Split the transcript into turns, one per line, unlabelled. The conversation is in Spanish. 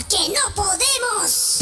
porque no podemos.